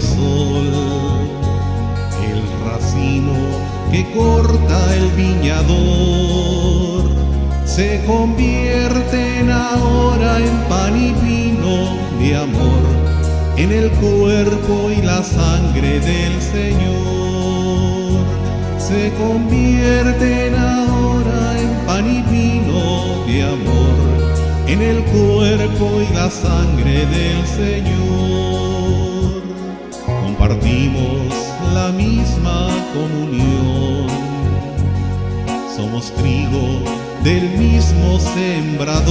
sol. El racimo que corta el viñador se convierten ahora en pan y vino de amor en el cuerpo y la sangre del Señor. Se convierten ahora en pan y vino de amor en el cuerpo y la sangre del Señor. Compartimos la misma comunión. Somos trigo del mismo sembrador.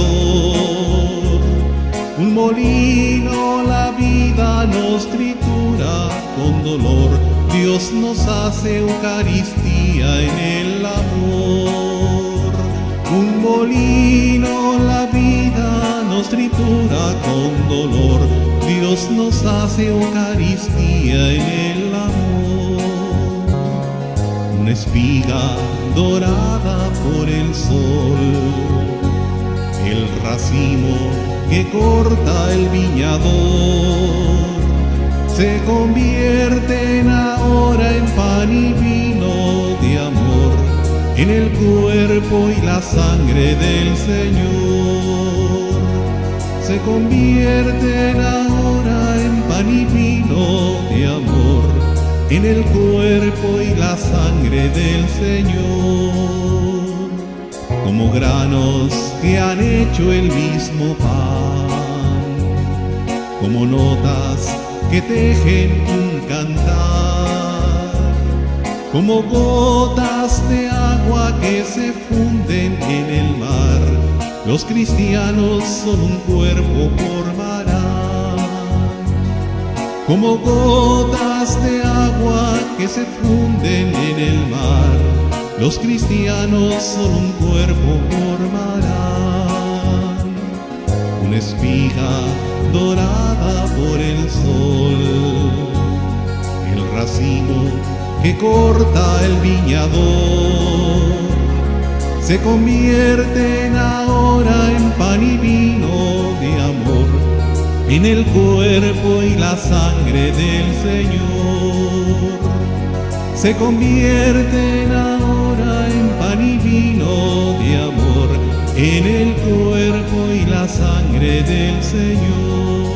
Un molino la vida nos tritura con dolor. Dios nos hace Eucaristía en el amor. Un molino la vida nos tritura con dolor. Dios nos hace Eucaristía en el amor. Una espiga dorada por el sol. El racimo que corta el viñador se convierten ahora en pan y vino de amor en el cuerpo y la sangre del Señor. Se convierten ahora en pan y vino de amor en el cuerpo y la sangre del Señor como granos que han hecho el mismo pan, como notas que tejen un cantar, como gotas de agua que se funden en el. Los cristianos son un cuerpo formarán, como gotas de agua que se funden en el mar. Los cristianos son un cuerpo formarán, una espiga dorada por el sol, el racimo que corta el viñador, se convierten ahora en pan y vino de amor, en el cuerpo y la sangre del Señor. Se convierten ahora en pan y vino de amor en el cuerpo y la sangre del Señor.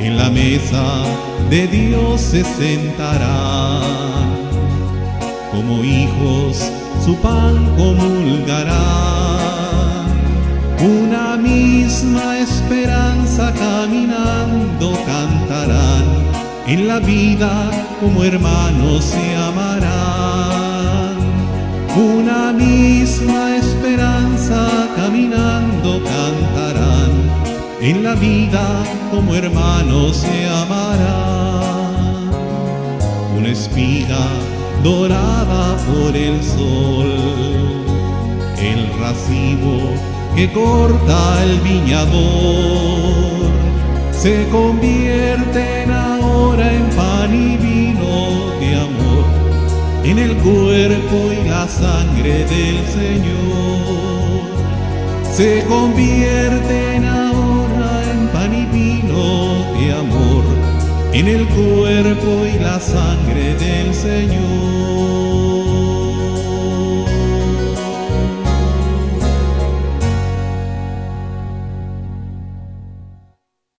En la mesa de Dios se sentarán, como hijos su pan comulgarán. Una misma esperanza caminando cantarán en la vida como hermanos se amarán. Una misma esperanza caminando cantarán. En la vida como hermanos se amarán. Una espiga dorada por el sol. El racimo que corta el viñador se convierten ahora en pan y vino de amor, en el cuerpo y la sangre del Señor. Se convierten ahora en pan y vino de amor, en el cuerpo y la sangre del Señor.